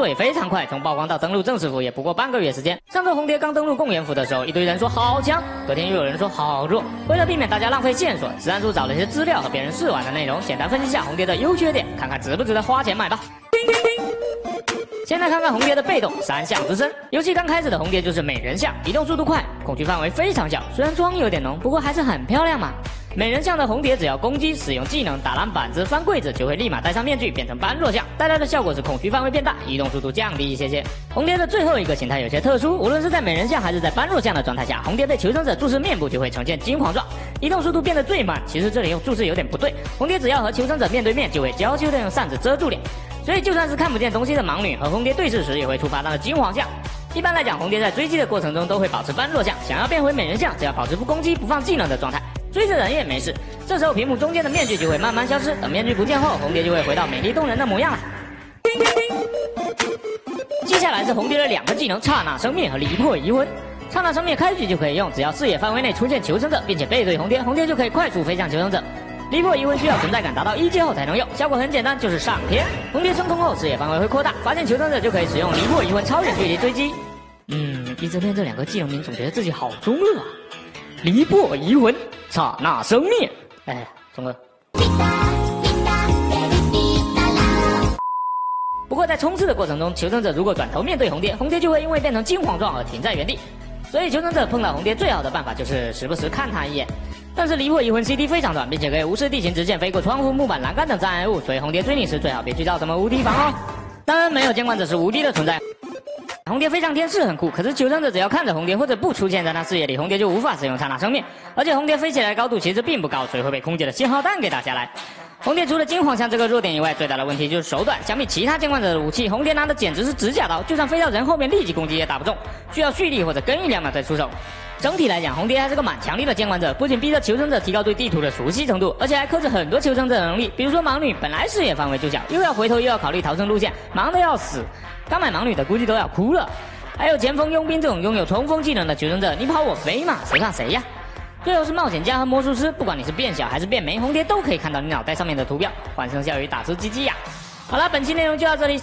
速也非常快，从曝光到登录正式服也不过半个月时间。上周红蝶刚登录共研服的时候，一堆人说好强，隔天又有人说好弱。为了避免大家浪费线索，子安组找了些资料和别人试玩的内容，简单分析下红蝶的优缺点，看看值不值得花钱买吧。先来看看红蝶的被动三项之身。游戏刚开始的红蝶就是美人像，移动速度快，恐惧范围非常小。虽然妆有点浓，不过还是很漂亮嘛。美人像的红蝶，只要攻击、使用技能、打烂板子、翻柜子，就会立马戴上面具，变成般若像，带来的效果是恐惧范围变大，移动速度降低一些些。红蝶的最后一个形态有些特殊，无论是在美人像还是在般若像的状态下，红蝶被求生者注视面部就会呈现金黄状，移动速度变得最慢。其实这里用注视有点不对，红蝶只要和求生者面对面，就会娇羞的用扇子遮住脸，所以就算是看不见东西的盲女和红蝶对视时，也会触发她的金黄像。一般来讲，红蝶在追击的过程中都会保持般若像，想要变回美人像，只要保持不攻击、不放技能的状态。追着人也没事，这时候屏幕中间的面具就会慢慢消失，等面具不见后，红蝶就会回到美丽动人的模样了。接下来是红蝶的两个技能：刹那生灭和离破移魂。刹那生灭开局就可以用，只要视野范围内出现求生者，并且背对红蝶，红蝶就可以快速飞向求生者。离破移魂需要存在感达到一阶后才能用，效果很简单，就是上天。红蝶升空后视野范围会扩大，发现求生者就可以使用离破移魂超远距离追击。嗯，一直练这两个技能名，总觉得自己好中二啊！离破移魂。刹那生灭，哎，中哥。不过在冲刺的过程中，求生者如果转头面对红蝶，红蝶就会因为变成金黄状而停在原地。所以求生者碰到红蝶最好的办法就是时不时看他一眼。但是离火移魂 CD 非常短，并且可以无视地形直线飞过窗户、木板、栏杆等障碍物，所以红蝶追你时最好别去造什么无敌房哦。当然没有监管者是无敌的存在。红蝶飞上天是很酷，可是求生者只要看着红蝶或者不出现在他视野里，红蝶就无法使用刹那生命。而且红蝶飞起来高度其实并不高，所以会被空姐的信号弹给打下来。红蝶除了金黄像这个弱点以外，最大的问题就是手短。相比其他监管者的武器，红蝶拿的简直是指甲刀，就算飞到人后面立即攻击也打不中，需要蓄力或者跟一两秒再出手。整体来讲，红蝶还是个蛮强力的监管者，不仅逼着求生者提高对地图的熟悉程度，而且还克制很多求生者的能力。比如说盲女本来视野范围就小，又要回头又要考虑逃生路线，忙得要死。刚买盲女的估计都要哭了。还有前锋佣兵这种拥有冲锋技能的求生者，你跑我飞嘛，谁怕谁呀？最后是冒险家和魔术师，不管你是变小还是变没，红蝶都可以看到你脑袋上面的图标，欢声笑语打出鸡鸡呀！好了，本期内容就到这里。